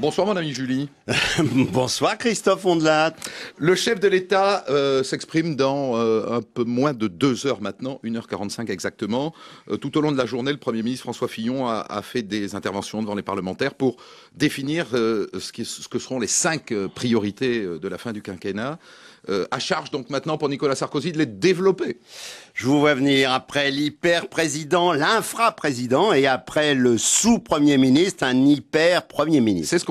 Bonsoir mon ami Julie. Bonsoir Christophe Ondelat. Le chef de l'État euh, s'exprime dans euh, un peu moins de deux heures maintenant, 1h45 exactement. Euh, tout au long de la journée, le Premier ministre François Fillon a, a fait des interventions devant les parlementaires pour définir ce, qui, ce, que seront les cinq priorités de la fin du quinquennat. à charge donc maintenant pour Nicolas Sarkozy de les développer. Je vous vois venir après l'hyper-président, l'infra-président et après le sous-premier ministre, un hyper-premier ministre. C'est ce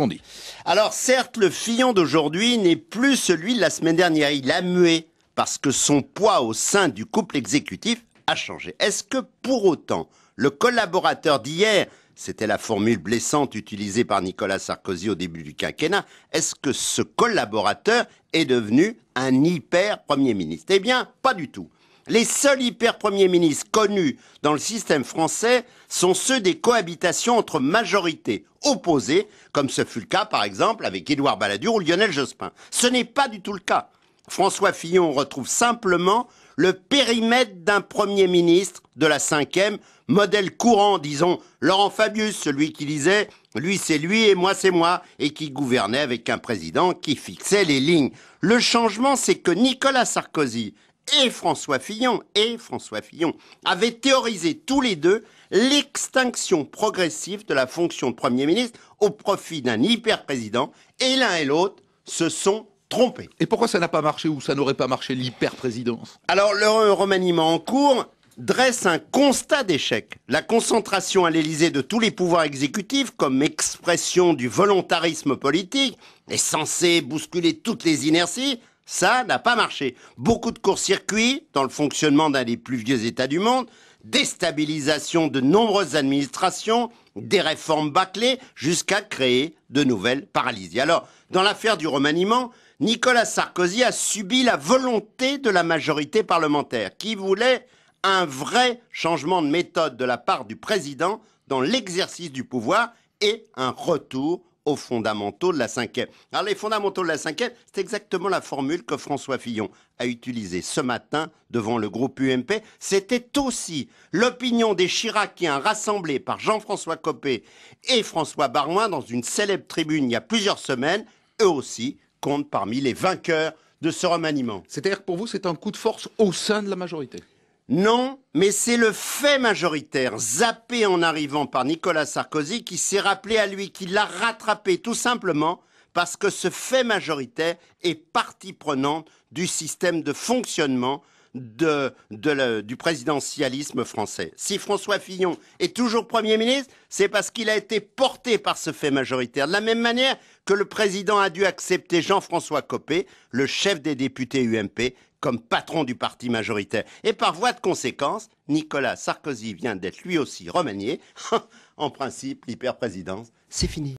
Alors certes, le Fillon d'aujourd'hui n'est plus celui de la semaine dernière. Il a mué parce que son poids au sein du couple exécutif a changé. Est-ce que pour autant, le collaborateur d'hier, c'était la formule blessante utilisée par Nicolas Sarkozy au début du quinquennat, est-ce que ce collaborateur est devenu un hyper Premier ministre? Eh bien, pas du tout. Les seuls hyper premiers ministres connus dans le système français sont ceux des cohabitations entre majorités opposées, comme ce fut le cas par exemple avec Édouard Balladur ou Lionel Jospin. Ce n'est pas du tout le cas. François Fillon retrouve simplement le périmètre d'un Premier ministre de la cinquième, modèle courant, disons, Laurent Fabius, celui qui disait lui c'est lui et moi c'est moi, et qui gouvernait avec un président qui fixait les lignes. Le changement, c'est que Nicolas Sarkozy et François Fillon et François Fillon avaient théorisé tous les deux l'extinction progressive de la fonction de Premier ministre au profit d'un hyper-président et l'un et l'autre se sont trompés. Et pourquoi ça n'a pas marché ou ça n'aurait pas marché l'hyper-présidence? Alors le remaniement en cours dresse un constat d'échec. La concentration à l'Élysée de tous les pouvoirs exécutifs comme expression du volontarisme politique est censée bousculer toutes les inerties ça n'a pas marché. Beaucoup de court-circuits dans le fonctionnement d'un des plus vieux États du monde, déstabilisation de nombreuses administrations, des réformes bâclées, jusqu'à créer de nouvelles paralysies. Alors, dans l'affaire du remaniement, Nicolas Sarkozy a subi la volonté de la majorité parlementaire, qui voulait un vrai changement de méthode de la part du président dans l'exercice du pouvoir et un retour aux fondamentaux de la cinquième. Alors les fondamentaux de la cinquième, c'est exactement la formule que François Fillon a utilisée ce matin devant le groupe UMP. C'était aussi l'opinion des Chiraciens rassemblés par Jean-François Copé et François Barouin dans une célèbre tribune il y a plusieurs semaines. Eux aussi comptent parmi les vainqueurs de ce remaniement. C'est-à-dire que pour vous, c'est un coup de force au sein de la majorité? Non, mais c'est le fait majoritaire, zappé en arrivant par Nicolas Sarkozy, qui s'est rappelé à lui qu'il l'a rattrapé tout simplement parce que ce fait majoritaire est partie prenante du système de fonctionnement du présidentialisme français. Si François Fillon est toujours Premier ministre, c'est parce qu'il a été porté par ce fait majoritaire. De la même manière que le président a dû accepter Jean-François Copé, le chef des députés UMP, comme patron du parti majoritaire. Et par voie de conséquence, Nicolas Sarkozy vient d'être lui aussi remanié. en principe, l'hyperprésidence, c'est fini.